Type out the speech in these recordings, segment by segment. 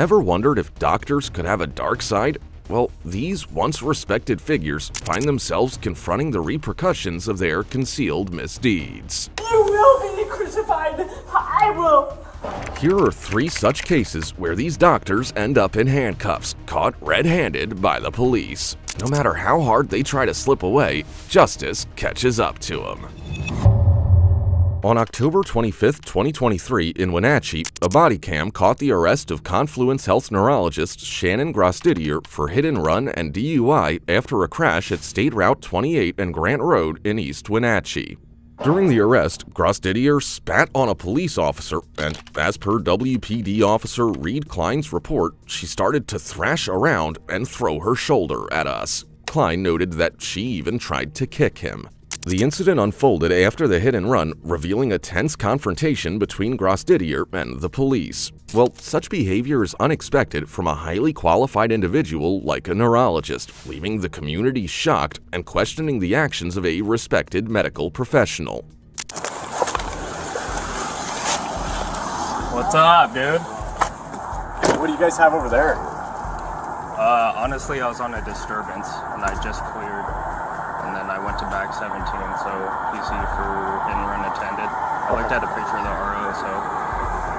Ever wondered if doctors could have a dark side? Well, these once respected figures find themselves confronting the repercussions of their concealed misdeeds. You will be crucified. I will. Here are three such cases where these doctors end up in handcuffs, caught red handed by the police. No matter how hard they try to slip away, justice catches up to them. On October 25, 2023, in Wenatchee, a body cam caught the arrest of Confluence Health neurologist Shannon Grosdidier for hit and run and DUI after a crash at State Route 28 and Grant Road in East Wenatchee. During the arrest, Grosdidier spat on a police officer, and as per WPD officer Reed Klein's report, she started to thrash around and throw her shoulder at us. Klein noted that she even tried to kick him. The incident unfolded after the hit and run, revealing a tense confrontation between Grosdidier and the police. Well, such behavior is unexpected from a highly qualified individual like a neurologist, leaving the community shocked and questioning the actions of a respected medical professional. What's up, dude? What do you guys have over there? Uh, honestly, I was on a disturbance and I just cleared. Back 17, so PC for in-run attended. I looked at a picture of the RO, so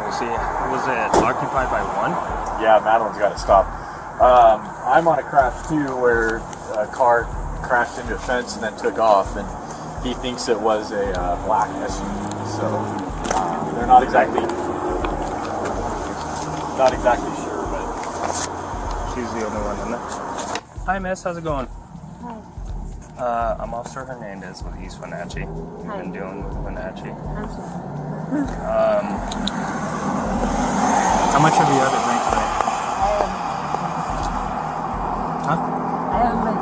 we'll see. Was it occupied by one? Yeah, Madeline's got to stop. Um, I'm on a crash too, where a car crashed into a fence and then took off, and he thinks it was a uh, black SUV. So uh, they're not exactly not exactly sure, but She's the only one in there. Hi, miss. How's it going? Uh, I'm Officer Hernandez with East Wenatchee. We've Hi. been dealing with Wenatchee. Um, how much have you had to drink today? Huh? I haven't been.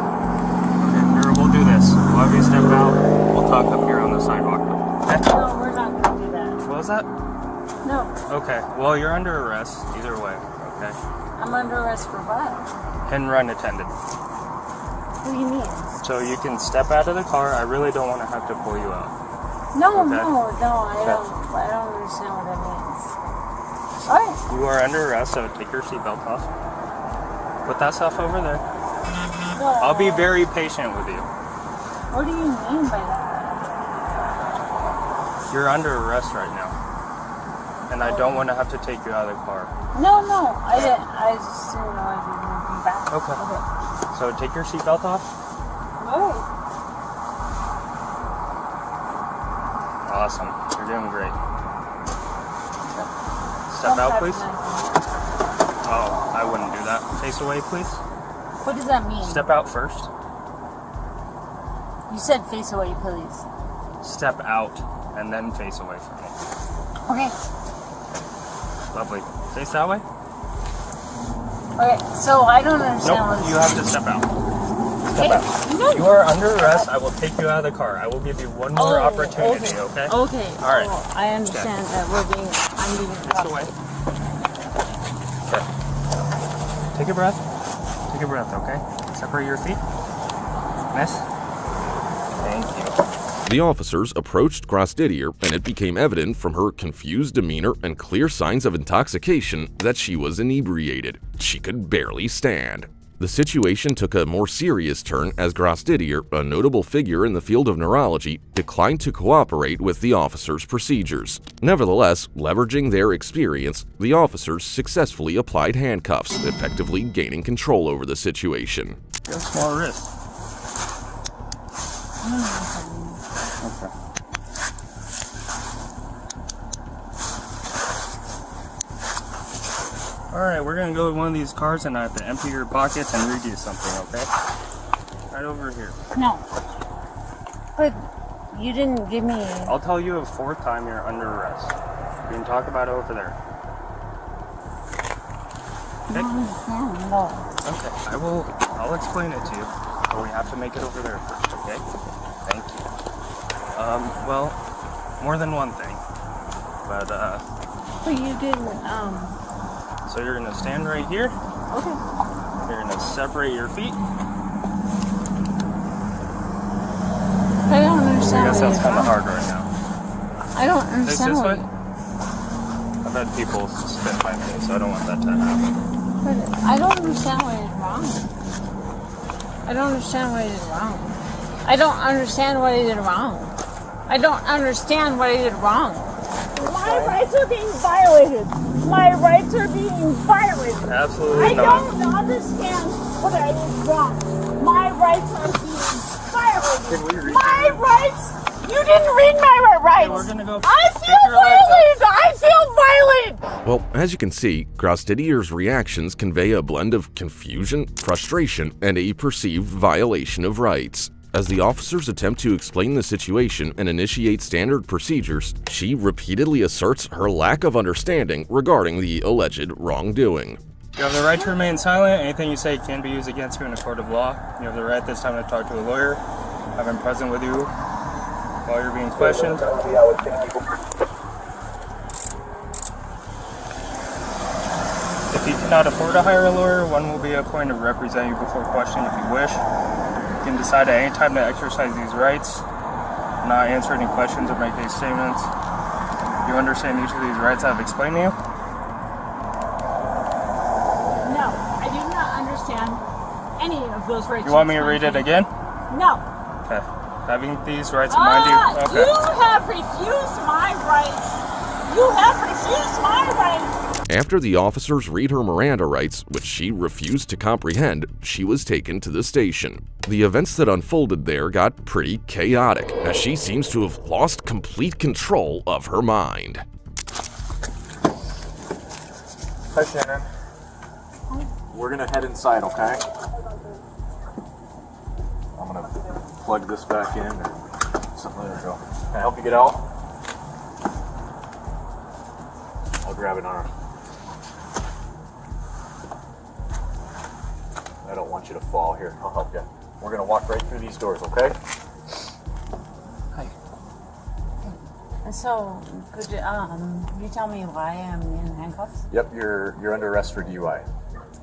Okay, we'll do this. We'll have you step out. We'll talk up here on the sidewalk. Okay? No, we're not gonna do that. What was that? No, Okay. Well, you're under arrest either way. Okay. I'm under arrest for what? Hit and run attended. What do you mean? So you can step out of the car. I really don't want to have to pull you out. No, Okay. no, no. I Okay. don't. I don't understand what that means. All right. You are under arrest, so take your seatbelt off. Put that stuff over there. No, I'll be very patient with you. What do you mean by that? You're under arrest right now. And I don't want to have to take you out of the car. No, no. I didn't. I just didn't know were gonna come back. Okay. Okay. So take your seatbelt off. Awesome. You're doing great. Step Don't out, please. Oh, I wouldn't do that. Face away, please. What does that mean? Step out first. You said face away, please. Step out and then face away from me. Okay. Lovely. Face that way? Okay. So I don't understand Nope. You have to step out. Step out. No. You are under arrest. I will take you out of the car. I will give you one more Oh, opportunity, okay? Okay. okay. All right. Oh, I understand that we're being. I'm being. Face away. Okay. Take a breath. Take a breath, okay? Separate your feet. Miss? Thank you. The officers approached Grosdidier, and it became evident from her confused demeanor and clear signs of intoxication that she was inebriated. She could barely stand. The situation took a more serious turn as Grosdidier, a notable figure in the field of neurology, declined to cooperate with the officers' procedures. Nevertheless, leveraging their experience, the officers successfully applied handcuffs, effectively gaining control over the situation. You have small wrist. Alright, we're gonna go to one of these cars and I have to empty your pockets and read you something, okay? Right over here. No. But you didn't give me. I'll tell you a fourth time you're under arrest. We can talk about it over there. Okay? No. Okay, I will. I'll explain it to you, but we have to make it over there first. Okay? Thank you. Um. Well, more than one thing, but uh. But you didn't. Um. So you're gonna stand right here. Okay. You're gonna separate your feet. I don't I understand. guess what that's kind of hard right now. I don't understand. this what way. I've had people spit by me, so I don't want that to happen. But I don't understand what is wrong. I don't understand what is wrong. I don't understand what he did wrong. I don't understand what he did wrong. My rights are being violated. My rights are being violated. Absolutely I not. don't understand what I did wrong. My rights are being violated. My rights? You didn't read my rights. we're gonna go I pick feel your legs up. violated. I feel violated. Well, as you can see, Grosdidier's reactions convey a blend of confusion, frustration, and a perceived violation of rights. As the officers attempt to explain the situation and initiate standard procedures, she repeatedly asserts her lack of understanding regarding the alleged wrongdoing. You have the right to remain silent. Anything you say can be used against you in a court of law. You have the right this time to talk to a lawyer. I've been present with you while you're being questioned. If you cannot afford to hire a lawyer, one will be appointed to represent you before questioning if you wish. You can decide at any time to exercise these rights, not answer any questions or make any statements. You understand each of these rights I've explained to you? No, I do not understand any of those rights. You want me to read it again? No. Okay. Having these rights in mind, you. Ah, Okay. you have refused my rights. You have refused. After the officers read her Miranda rights, which she refused to comprehend, she was taken to the station. The events that unfolded there got pretty chaotic, as she seems to have lost complete control of her mind. Hi, Shannon. We're gonna head inside, okay? I'm gonna plug this back in or something. There we go. Can I help you get out? I'll grab an arm. I don't want you to fall here. I'll help you. We're gonna walk right through these doors, okay? And so, could um, you tell me why I'm in handcuffs? Yep, you're you're under arrest for DUI.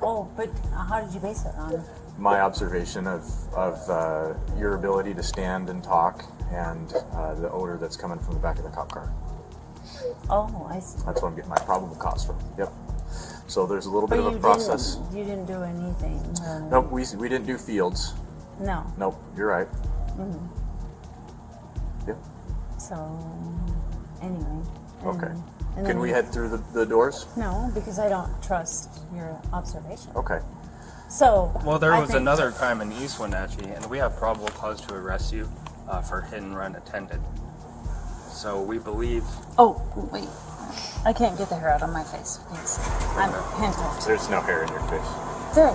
Oh, but how did you base it on? my observation of, of uh, your ability to stand and talk and uh, the odor that's coming from the back of the cop car. Oh, I see. That's what I'm getting my probable cause from. Yep. So there's a little But bit of a process. didn't. You didn't do anything. uh, Nope, we, we didn't do fields. No. Nope, you're right. Mm-hmm. Yep. So, anyway. Okay. and Can then we head through the, the doors? No, because I don't trust your observation. Okay. So. Well, there I was another crime in East Wenatchee, and we have probable cause to arrest you uh, for hit and run attended. So we believe. Oh, wait. I can't get the hair out of my face. Please. I'm handcuffed. There's no hair in your face. There.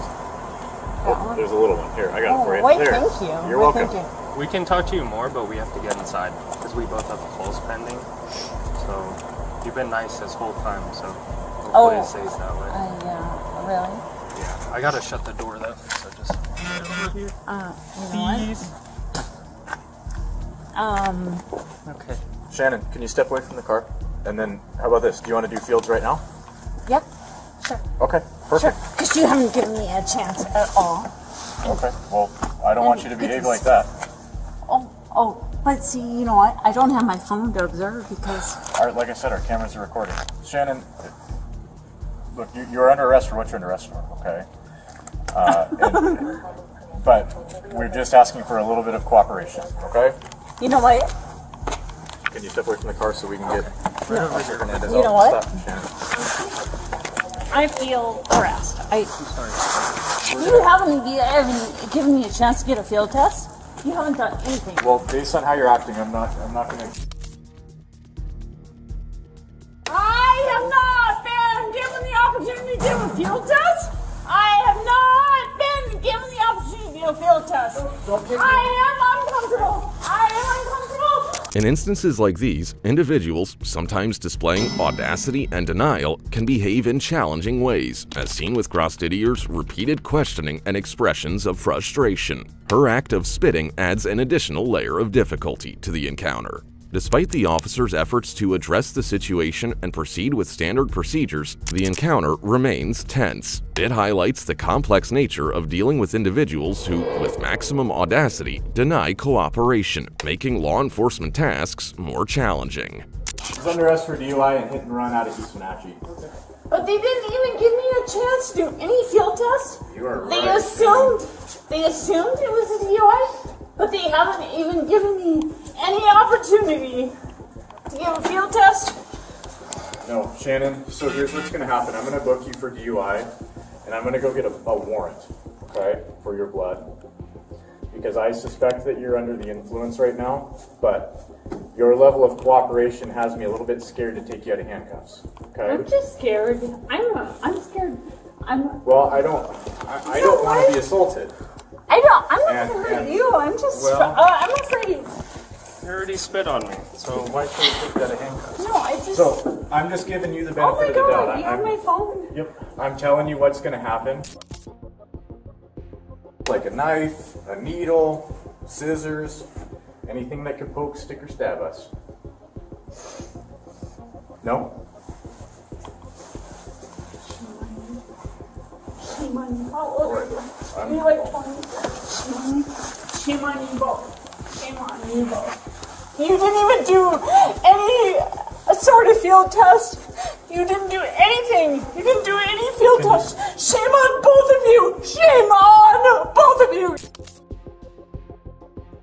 Oh, there's a little one. Here, I got it for Oh, you. wait, there. thank you. You're Wait, welcome. Thank you. We can talk to you more, but we have to get inside because we both have calls pending. So you've been nice this whole time, so hopefully Oh. it stays that way. I, uh, really? yeah, I gotta shut the door though, so just right over here. Uh, you know what? Um, Okay. Shannon, can you step away from the car? And then, how about this? Do you want to do fields right now? Yep. sure. Okay, Sure. perfect. Because you haven't given me a chance at all. Okay. Well, I don't want you to behave like that. Oh, oh, but see, you know what? I don't have my phone to observe because. Our, like I said, our cameras are recording. Shannon, look, you, you're under arrest for what you're under arrest for, okay? Uh, and, but we're just asking for a little bit of cooperation, okay? You know what? Can you step away from the car so we can get Officer Hernandez You know what? I feel harassed. I. You haven't even given me a chance to get a field test. You haven't done anything. Well, based on how you're acting, I'm not. I'm not going to. I have not been given the opportunity to do a field test. I have not been given the opportunity to do a field test. I am uncomfortable. I am uncomfortable. In instances like these, individuals, sometimes displaying audacity and denial, can behave in challenging ways, as seen with Grosdidier's repeated questioning and expressions of frustration. Her act of spitting adds an additional layer of difficulty to the encounter. Despite the officer's efforts to address the situation and proceed with standard procedures, the encounter remains tense. It highlights the complex nature of dealing with individuals who, with maximum audacity, deny cooperation, making law enforcement tasks more challenging. She's under arrest for DUI and hit and run out of East Wenatchee. But they didn't even give me a chance to do any field test. You are They right. assumed they assumed it was a DUI, but they haven't even given me any opportunity to give a field test. No, Shannon. So here's what's gonna happen. I'm gonna book you for DUI, and I'm gonna go get a, a warrant, okay, for your blood, because I suspect that you're under the influence right now. But your level of cooperation has me a little bit scared to take you out of handcuffs. Okay. I'm just scared. I'm I'm scared. I'm Well, I don't. I, I don't want to be assaulted. I don't. I'm not And- gonna hurt and- you. I'm just. well- uh, I'm afraid. You already spit on me, so why should I take that a handcuffs? No, I just. So I'm just giving you the oh benefit my of the doubt. Oh my god! You have my phone. Yep. I'm telling you what's gonna happen. Like a knife, a needle, scissors, anything that could poke, stick, or stab us. No? On you both. Shame on you both. You didn't even do any sort of field test. You didn't do anything. You didn't do any field test. Shame on both of you. Shame on both of you.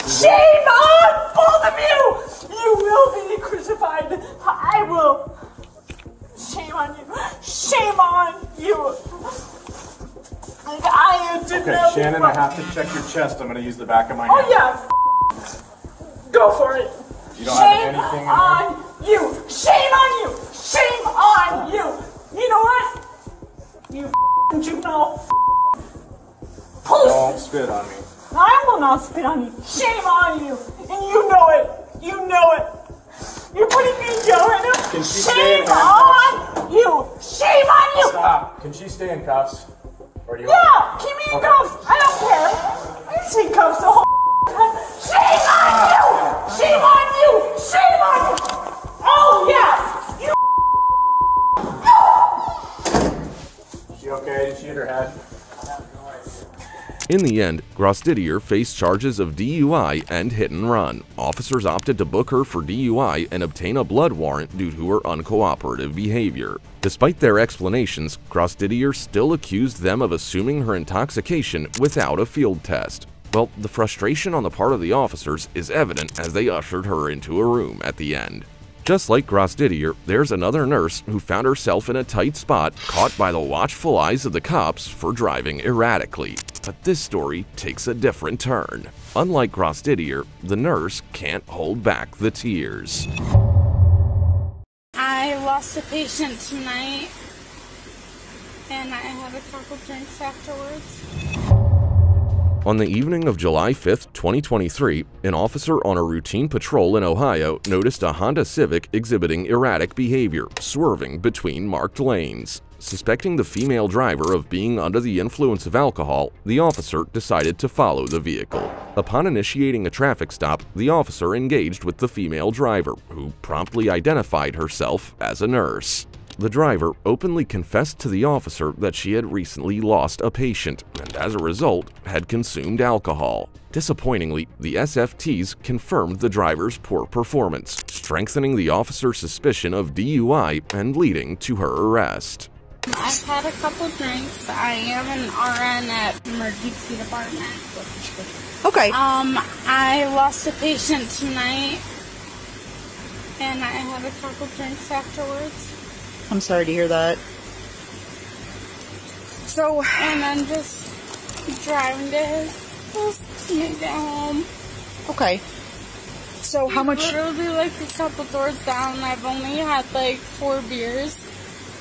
Shame on both of you. You will be crucified. I will. Shame on you. Shame on you. I did Okay, not Shannon, I have to check your chest. I'm gonna use the back of my hand. Oh yeah. Go for it. You don't have Shame anything in there? on you. Shame on you. Shame on you. You know what? You f***ing juvenile. Pull. Don't spit on me. I will not spit on you. Shame on you. And you know it. You know it. You're putting me in jail right now. Can she stay Shame on you. Shame on you. Stop. Can she stay in cuffs? Or do you Yeah, keep me in Okay. cuffs. I don't care. I can take cuffs the whole time. Shame on ah. you! Shame on you! Shame on you! Oh yeah! You Is she okay? Did she hit her head? In the end, Grosdidier faced charges of DUI and hit and run. Officers opted to book her for DUI and obtain a blood warrant due to her uncooperative behavior. Despite their explanations, Grosdidier still accused them of assuming her intoxication without a field test. Well, the frustration on the part of the officers is evident as they ushered her into a room at the end. Just like Grosdidier, there's another nurse who found herself in a tight spot, caught by the watchful eyes of the cops for driving erratically. But this story takes a different turn. Unlike Grosdidier, the nurse can't hold back the tears. I lost a patient tonight, and I had a couple drinks afterwards. On the evening of July 5, 2023, an officer on a routine patrol in Ohio noticed a Honda Civic exhibiting erratic behavior, swerving between marked lanes. Suspecting the female driver of being under the influence of alcohol, the officer decided to follow the vehicle. Upon initiating a traffic stop, the officer engaged with the female driver, who promptly identified herself as a nurse. The driver openly confessed to the officer that she had recently lost a patient and as a result had consumed alcohol. Disappointingly, the SFTs confirmed the driver's poor performance, strengthening the officer's suspicion of DUI and leading to her arrest. I've had a couple drinks. I am an RN at emergency department. Okay. Um, I lost a patient tonight, and I had a couple drinks afterwards. I'm sorry to hear that. So, And I'm just driving to his house to make it home. okay. So how much? Literally like a couple doors down. I've only had like four beers.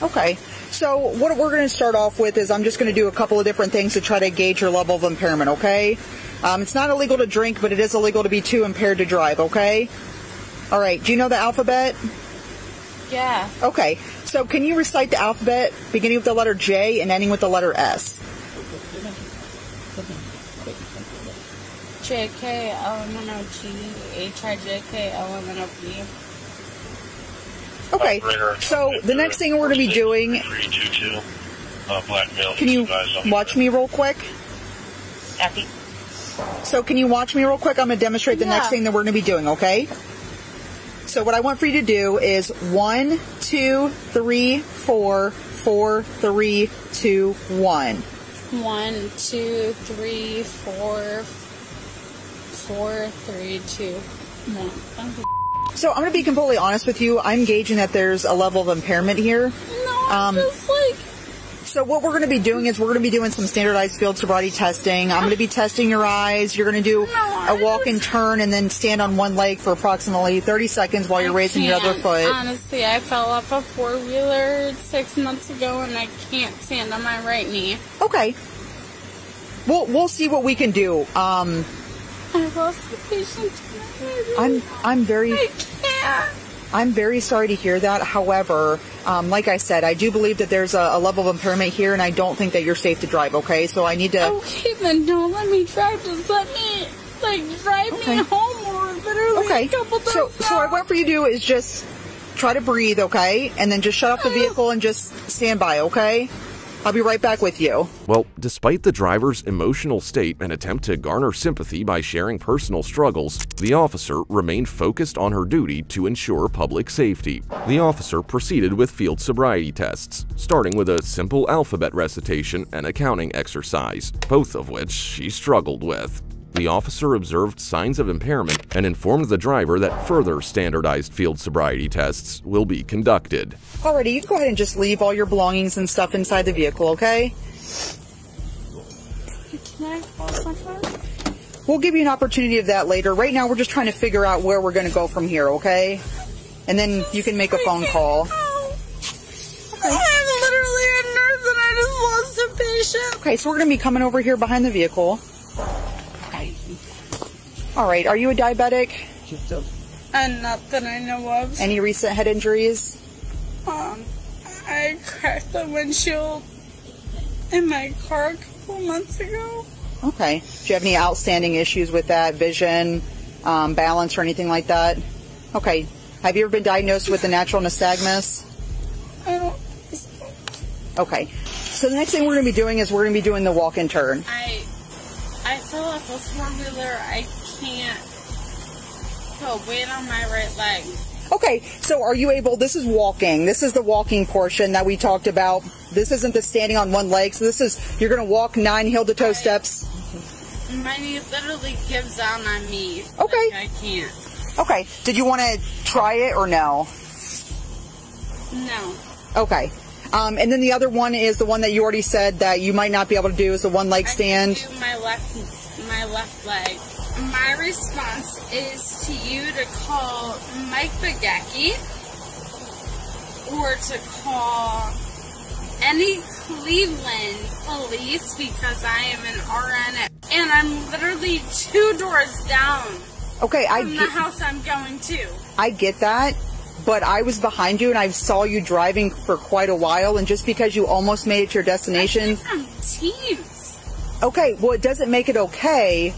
Okay. So what we're going to start off with is I'm just going to do a couple of different things to try to gauge your level of impairment. Okay. Um, it's not illegal to drink, but it is illegal to be too impaired to drive. Okay. All right. Do you know the alphabet? Yeah. Okay. So can you recite the alphabet beginning with the letter J and ending with the letter S? J K L M N O G H I J K L M N O P. Okay. So the next thing we're going to be doing, 322, uh, blackmail. can you watch me real quick? So can you watch me real quick? I'm going to demonstrate the next thing that we're going to be doing, okay? So what I want for you to do is one, two, three, four, four, three, two, one. One, two, three, four, four, three, two, one. So I'm going to be completely honest with you. I'm gauging that there's a level of impairment here. No, I'm Um, just like, So what we're going to be doing is we're going to be doing some standardized field sobriety testing. I'm going to be testing your eyes. You're going to do a walk and turn and then stand on one leg for approximately 30 seconds while you're I raising your other foot. Honestly, I fell off a four wheeler six months ago and I can't stand on my right knee. Okay. We'll we'll see what we can do. Um, I lost the patient. I'm I'm very I can't. I'm very sorry to hear that. However, um, like I said, I do believe that there's a, a level of impairment here, and I don't think that you're safe to drive. Okay, so I need to. Okay, then don't let me drive. Just let me, like, drive Okay. me home or literally Okay. a couple So times so what I want for you to do is just try to breathe, okay, and then just shut off the vehicle and just stand by, okay. I'll be right back with you. Well, despite the driver's emotional state and attempt to garner sympathy by sharing personal struggles, the officer remained focused on her duty to ensure public safety. The officer proceeded with field sobriety tests, starting with a simple alphabet recitation and a counting exercise, both of which she struggled with. The officer observed signs of impairment and informed the driver that further standardized field sobriety tests will be conducted. Alrighty, you can go ahead and just leave all your belongings and stuff inside the vehicle, okay? Can I close my car? We'll give you an opportunity of that later. Right now, we're just trying to figure out where we're going to go from here, okay? And then you can make a phone call. I'm literally a nurse and I just lost a patient. Okay, so we're going to be coming over here behind the vehicle. Okay. All right, are you a diabetic? And not that I know of. Any recent head injuries? Um, I cracked the windshield in my car a couple months ago. Okay. Do you have any outstanding issues with that, vision, um, balance, or anything like that? Okay. Have you ever been diagnosed with the natural nystagmus? I don't. Okay. So the next thing we're going to be doing is we're going to be doing the walk and turn. I I fell off a four wheeler. I can't put weight on my right leg. Okay, so are you able? This is walking. This is the walking portion that we talked about. This isn't the standing on one leg. So this is you're going to walk nine heel to toe steps. My knee literally gives out on me. Okay. Like, I can't. Okay. Did you want to try it or no? No. Okay. Um, and then the other one is the one that you already said that you might not be able to do is the one leg I stand. my left my left leg. My response is to you to call Mike Bagecki or to call any Cleveland police because I am an RN and I'm literally two doors down Okay, I from the get, house I'm going to. I get that, but I was behind you and I saw you driving for quite a while, and just because you almost made it to your destination, teams. okay, well, it doesn't make it okay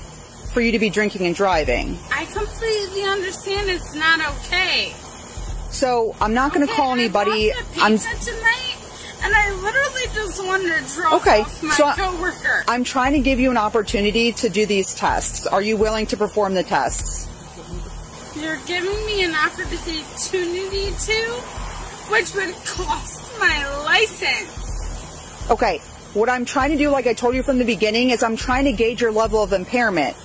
for you to be drinking and driving. I completely understand it's not okay. So I'm not going to Okay, call anybody. I lost a I'm tonight, and I literally just wanted to drop Okay, off my so coworker. I'm trying to give you an opportunity to do these tests. Are you willing to perform the tests? You're giving me an opportunity to, which would cost my license. Okay. What I'm trying to do, like I told you from the beginning, is I'm trying to gauge your level of impairment.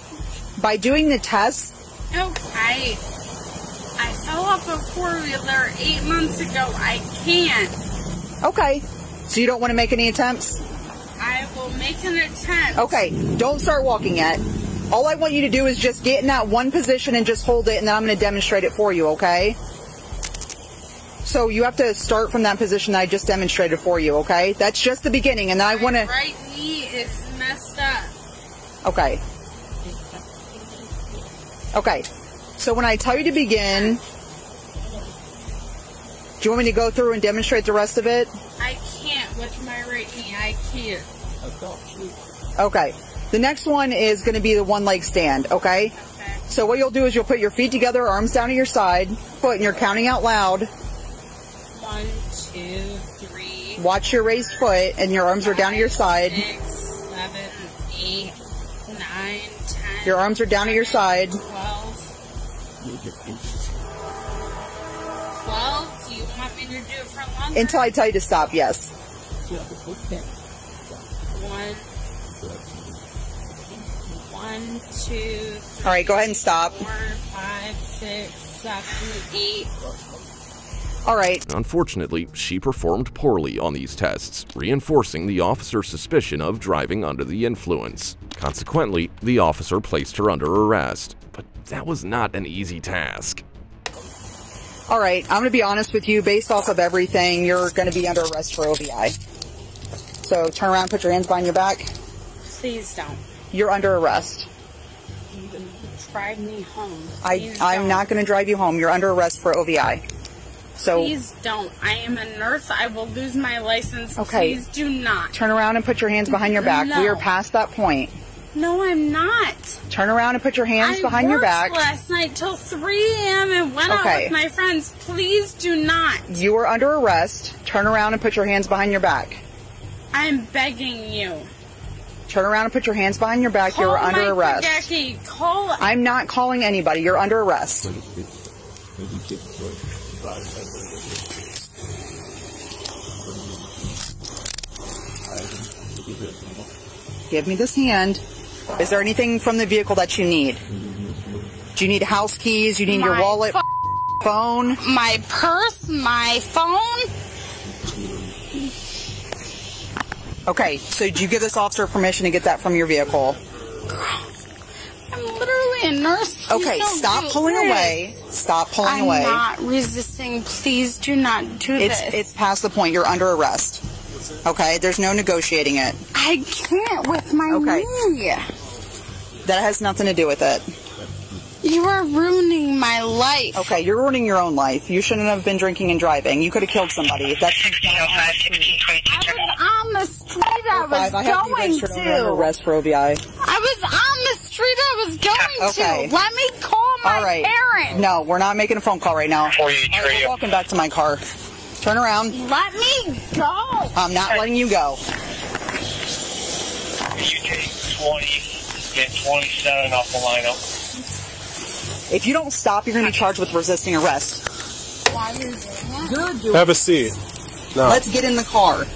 By doing the test. Okay. I fell off a four wheeler eight months ago. I can't. okay. So you don't want to make any attempts? I will make an attempt. Okay. Don't start walking yet. All I want you to do is just get in that one position and just hold it, and then I'm going to demonstrate it for you, okay? So you have to start from that position that I just demonstrated for you, okay? That's just the beginning, and I want to. right knee is messed up. Okay. Okay. So when I tell you to begin, do you want me to go through and demonstrate the rest of it? I can't with my right knee. I can't. Okay. The next one is going to be the one leg stand, okay? Okay. So what you'll do is you'll put your feet together, arms down at your side, foot, and you're counting out loud. One, two, three. Watch your raised foot, and your arms are down at your side. Six, Your arms are down at your side. Twelve. And you do it for longer? Until I tell you to stop, yes. One. One, two, All right, go ahead and stop. four, five, six, seven, eight. All right. Unfortunately, she performed poorly on these tests, reinforcing the officer's suspicion of driving under the influence. Consequently, the officer placed her under arrest. But that was not an easy task. All right, I'm going to be honest with you. Based off of everything, you're going to be under arrest for OVI. So turn around, put your hands behind your back. Please don't. You're under arrest. Drive me home. I, I'm don't. not going to drive you home. You're under arrest for OVI. So Please don't. I am a nurse. I will lose my license. Okay. Please do not. turn around and put your hands behind your back. No. We are past that point. No, I'm not. Turn around and put your hands I behind your worked back. last night till 3 a.m. and went Okay. out with my friends. Please do not. You are under arrest. Turn around and put your hands behind your back. I'm begging you. Turn around and put your hands behind your back. Call You're under Mike arrest. Bagacki. Call. I'm not calling anybody. You're under arrest. Give me this hand. Is there anything from the vehicle that you need? Do you need house keys? You need your wallet, phone? my purse, my phone. Okay, so did you give this officer permission to get that from your vehicle? I'm literally a nurse. Okay, stop pulling this. away. Stop pulling away. I'm away. not resisting. Please do not do It's this. it's past the point. You're under arrest. Okay, there's no negotiating it. I can't with my Okay. knee. That has nothing to do with it. You are ruining my life. Okay, you're ruining your own life. You shouldn't have been drinking and driving. You could have killed somebody. That's I was on the street I was. I have you going under to. arrest for OVI. I was on the street I was going Okay. to. Let me call my All right. parents. No, we're not making a phone call right now. Before you All right, we're walking back to my car. Turn around. Let me go. I'm not letting you go. you take 20, get 27 off the lineup. If you don't stop, you're going to be charged with resisting arrest. Why are you doing that? You're doing. Have a seat. No. Let's get in the car.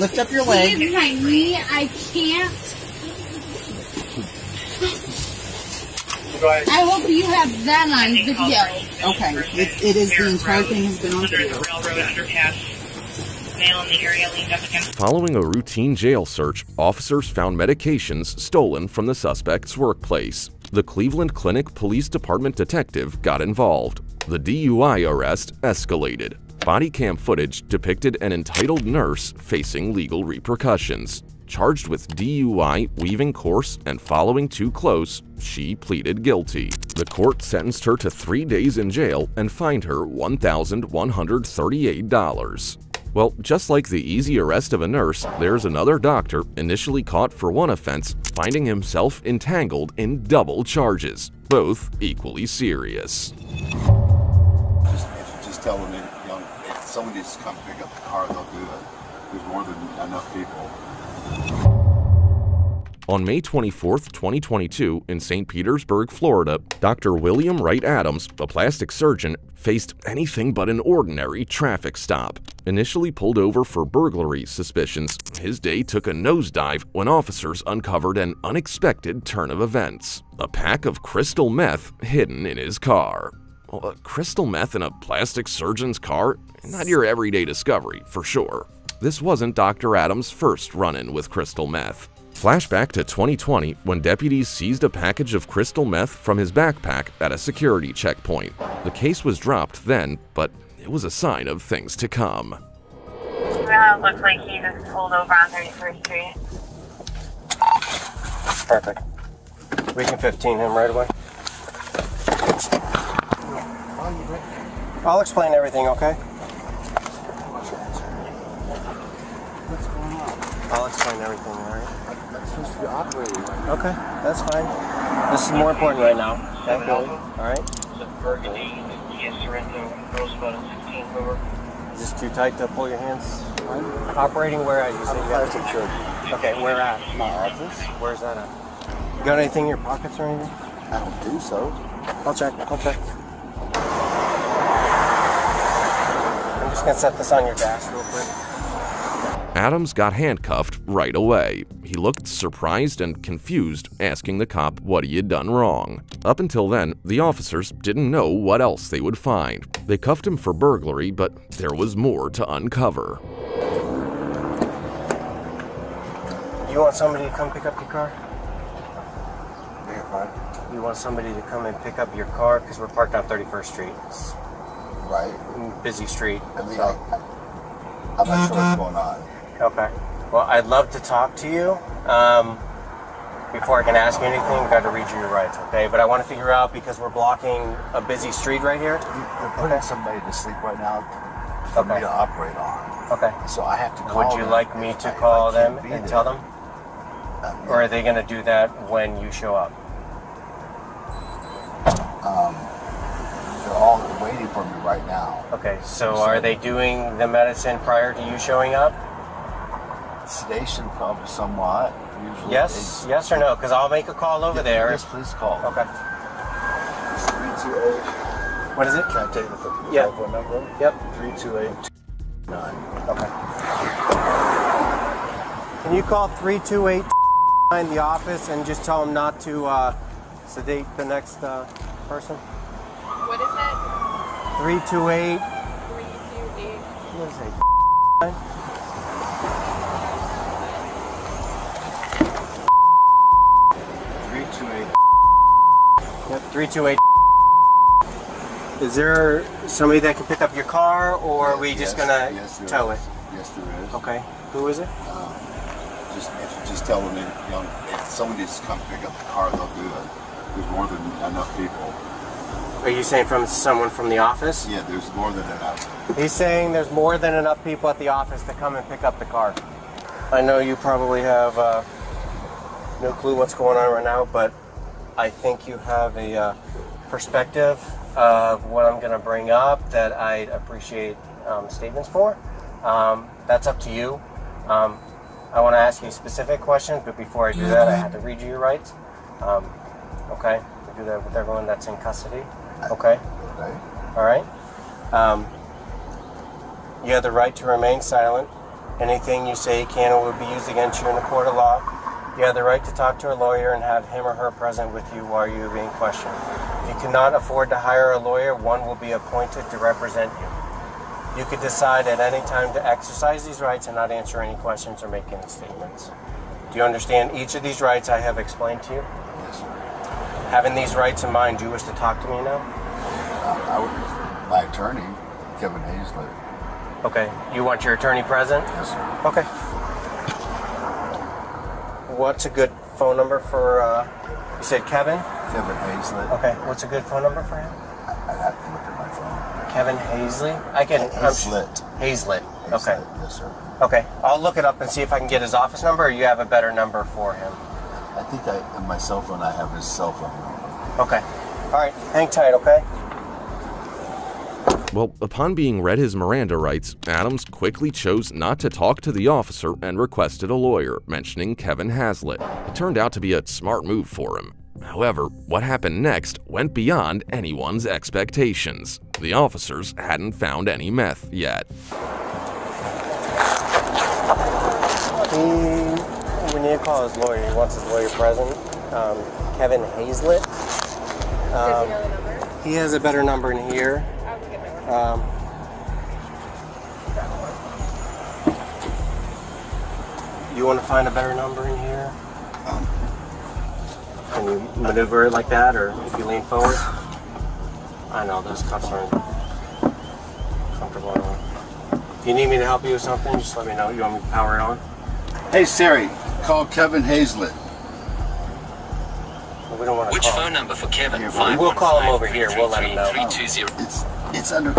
Lift up your leg. Please, my knee. I can't. I hope you have that on video. Okay. It, it is the entire thing has been on Under video. the railroad underpass. Male in the area leaned up against Following a routine jail search, officers found medications stolen from the suspect's workplace. The Cleveland Clinic Police Department detective got involved. The DUI arrest escalated. Body cam footage depicted an entitled nurse facing legal repercussions. Charged with DUI, weaving course, and following too close, she pleaded guilty. The court sentenced her to three days in jail and fined her $1,138. Well, just like the easy arrest of a nurse, there's another doctor initially caught for one offense, finding himself entangled in double charges, both equally serious. Just, just somebody just come pick up the car, they'll do it. There's more than enough people. On May 24, 2022, in St. Petersburg, Florida, Dr. William Wright Adams, a plastic surgeon, faced anything but an ordinary traffic stop. Initially pulled over for burglary suspicions, his day took a nosedive when officers uncovered an unexpected turn of events a pack of crystal meth hidden in his car. Well, a crystal meth in a plastic surgeon's car? Not your everyday discovery, for sure. This wasn't Dr. Adams' first run in with crystal meth. Flashback to 2020 when deputies seized a package of crystal meth from his backpack at a security checkpoint. The case was dropped then, but it was a sign of things to come. Well, it looks like he just pulled over on 33rd Street. Perfect. We can 15 him right away. I'll explain everything, okay? I'll explain everything, alright? I'm supposed to be operating. Okay, that's fine. This is more important right now. Okay, Billy. All right. Burgundy, Kia Sorento, Rosebud, 16 over. Is this too tight to pull your hands? Operating where at? You say you got Plastic shirt. Okay, where at? My office? Where's that at? You got anything in your pockets or anything? I don't think so. I'll check. I'll check. Just gonna set this on your dash real quick. Adams got handcuffed right away. He looked surprised and confused, asking the cop what he had done wrong. Up until then, the officers didn't know what else they would find. They cuffed him for burglary, but there was more to uncover. You want somebody to come pick up your car? Beg your? You want somebody to come and pick up your car because we're parked on 31st Street. Right. busy street. I mean, so- I, I'm not sure what's going on. Okay. Well, I'd love to talk to you. Um, before I can ask you anything, I've got to read you your rights, okay? But I want to figure out because we're blocking a busy street right here. They're putting somebody to sleep right now for me to operate on. Okay. So I have to call Would you like me to I- call them and there. tell them? Uh, Or are they going to do that when you show up? Um, they're waiting for me right now. Okay, so are they doing the medicine prior to you showing up? Sedation, probably somewhat. Usually Yes? Yes or no? Because I'll make a call over there. Yes, please call. Okay. It's 328. What is it? Can I take the phone Yeah. number? Yep. 328 Okay. Can you call 328 the office and just tell them not to uh, sedate the next uh, person? What is it? 328. 328. What is it? Three two eight. Yep, 328. Is there somebody that can pick up your car, or are we just gonna yes, tow is. it? Yes, there is. Okay. Who is it? Uh, just just tell them, that, you know, if somebody just come pick up the car, they'll do it. There's more than enough people. Are you saying from someone from the office? Yeah, there's more than enough. He's saying there's more than enough people at the office to come and pick up the car. I know you probably have uh, no clue what's going on right now, but I think you have a uh, perspective of what I'm going to bring up that I'd appreciate um, statements for. Um, that's up to you. Um, I want to ask you specific questions, but before I do that, I have to read you your rights. Um, okay? We do that with everyone that's in custody. Okay? All right. Um, you have the right to remain silent. Anything you say can or will be used against you in a court of law. You have the right to talk to a lawyer and have him or her present with you while you are being questioned. If you cannot afford to hire a lawyer, one will be appointed to represent you. You could decide at any time to exercise these rights and not answer any questions or make any statements. Do you understand each of these rights I have explained to you? Having these rights in mind, do you wish to talk to me now? Uh, I would, my attorney, Kevin Hayslett. Okay. You want your attorney present? Yes, sir. Okay. What's a good phone number for, uh, you said Kevin? Kevin Hayslett. Okay. What's a good phone number for him? I'd have to look at my phone. Kevin Hazley? I can. I'm- Hayslett. Hayslett. Okay. Yes, sir. Okay. I'll look it up and see if I can get his office number or you have a better number for him. I think I, on my cell phone, I have his cell phone number. Okay. All right. Hang tight, okay? Well, upon being read his Miranda rights, Adams quickly chose not to talk to the officer and requested a lawyer, mentioning Kevin Hayslett. It turned out to be a smart move for him. However, what happened next went beyond anyone's expectations. The officers hadn't found any meth yet. He, we need to call his lawyer. He wants his lawyer present. Um, Kevin Hayslett. Does Um, he know the number? he has a better number in here. I will get my Um, you want to find a better number in here? Can you maneuver it like that, or if you lean forward? I know those cups aren't comfortable. at all. If you need me to help you with something, just let me know. You want me to power it on? Hey Siri, call Kevin Hayslett. Well, we don't want to Which call. phone number for Kevin? We'll call him over here. We'll let him know. 320. It's it's under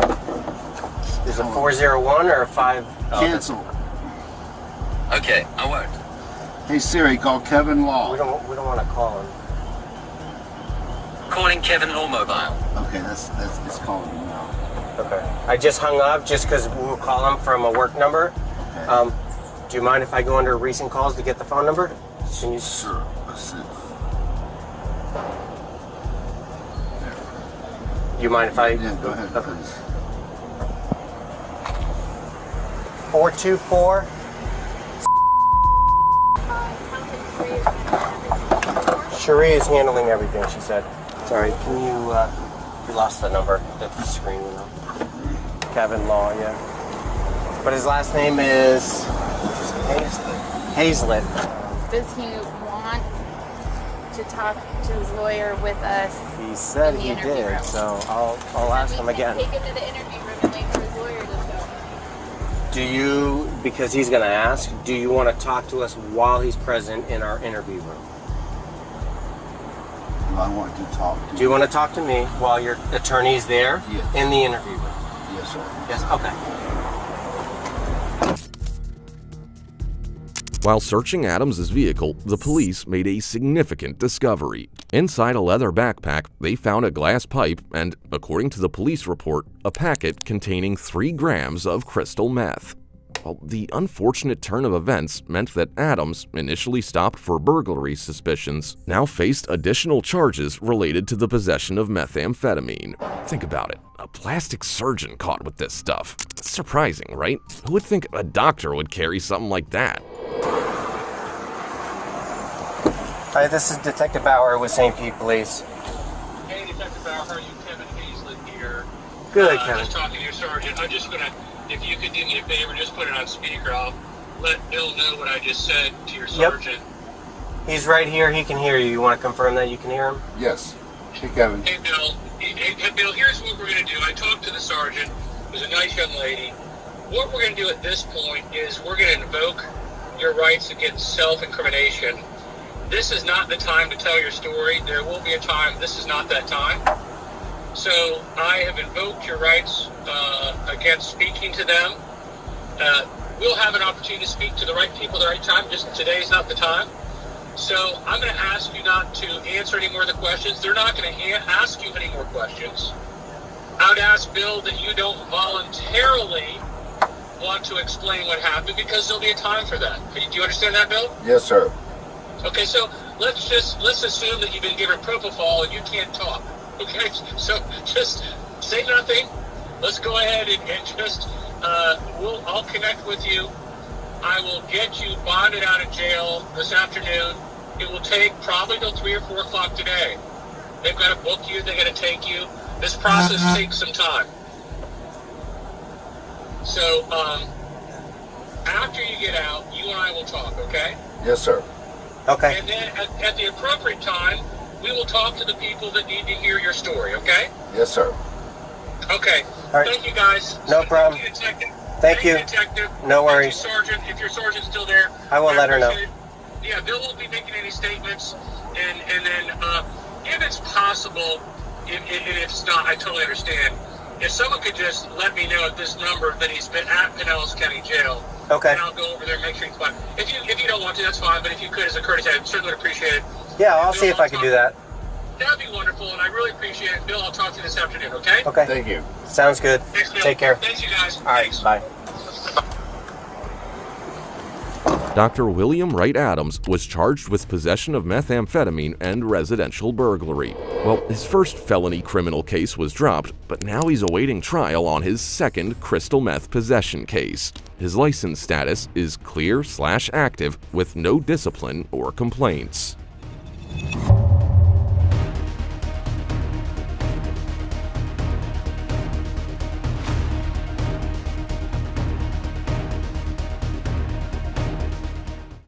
Is it 401 or 5? oh, cancel. Okay, I won't. Hey Siri, call Kevin Law. We don't. We don't want to call him. Calling Kevin Law Mobile. Okay, that's that's it's calling me now. Okay. I just hung up just because we'll call him from a work number. Um, do you mind if I go under recent calls to get the phone number? Can you? Sure. Let's see. You mind if I? Yeah, go ahead, please. Four two four. Cherie is handling everything. She said. Sorry. Can you? Uh, we lost the number. The screen, you know. Kevin Law. Yeah. But his last name is Hayslett. Does he want to talk to his lawyer with us? He said in the he did, room? so I'll I'll ask him again. Take him to the interview room and wait for his lawyer to show. Do you, because he's going to ask, do you want to talk to us while he's present in our interview room? Do I want to talk to Do you want to talk to me while your attorney is there Yes. in the interview room? Yes, sir. Yes, okay. While searching Adams' vehicle, the police made a significant discovery. Inside a leather backpack, they found a glass pipe and, according to the police report, a packet containing 3 grams of crystal meth. Well, the unfortunate turn of events meant that Adams, initially stopped for burglary suspicions, now faced additional charges related to the possession of methamphetamine. Think about it. A plastic surgeon caught with this stuff. Surprising, right? Who would think a doctor would carry something like that? Hi, this is Detective Bauer with St. Pete Police. Hey, Detective Bauer, how are you? Kevin Hayslett here. Good, uh, Kevin. Just talking to your sergeant. I'm just gonna, if you could do me a favor, just put it on speaker. I'll let Bill know what I just said to your sergeant. Yep. sergeant. He's right here. He can hear you. You want to confirm that you can hear him? Yes. Hey, Kevin. Hey, Bill. Hey, hey, Bill, here's what we're gonna do. I talked to the sergeant, who's a nice young lady. What we're gonna do at this point is we're gonna invoke your rights against self-incrimination. This is not the time to tell your story. There will be a time. This is not that time. So I have invoked your rights uh, against speaking to them. Uh, we'll have an opportunity to speak to the right people at the right time. Just today is not the time. So I'm going to ask you not to answer any more of the questions. They're not going to ha- ask you any more questions. I would ask Bill that you don't voluntarily want to explain what happened because there'll be a time for that. Do you understand that, Bill? Yes, sir. Okay, so let's just let's assume that you've been given propofol and you can't talk. Okay, so just say nothing. Let's go ahead and, and just uh, we'll I'll connect with you. I will get you bonded out of jail this afternoon. It will take probably till three or four o'clock today. They've got to book you. They're going to take you. This process takes some time. So um, after you get out, you and I will talk. Okay. Yes, sir. Okay. And then at, at the appropriate time, we will talk to the people that need to hear your story, okay? Yes, sir. Okay. All right. Thank you, guys. No problem. Thank you, Detective. Thank you. Detective. No Thank worries. you, Sergeant. If your sergeant's still there, I will let her know. it. Yeah, Bill won't be making any statements, and and then uh, if it's possible, if, if, if it's not, I totally understand. If someone could just let me know at this number that he's been at Pinellas County Jail, Okay. and I'll go over there and make sure he's fine. If you if you don't want to, that's fine. But if you could, as a courtesy, I'd certainly would appreciate it. Yeah, I'll see if I can do that. That'd be wonderful, and I really appreciate it. Bill, I'll talk to you this afternoon, okay? Okay. Thank you. Sounds good. Thanks, Bill. Take care. Thanks, you guys. All right. Bye. Dr. William Wright Adams was charged with possession of methamphetamine and residential burglary. Well, his first felony criminal case was dropped, but now he's awaiting trial on his second crystal meth possession case. His license status is clear slash active with no discipline or complaints.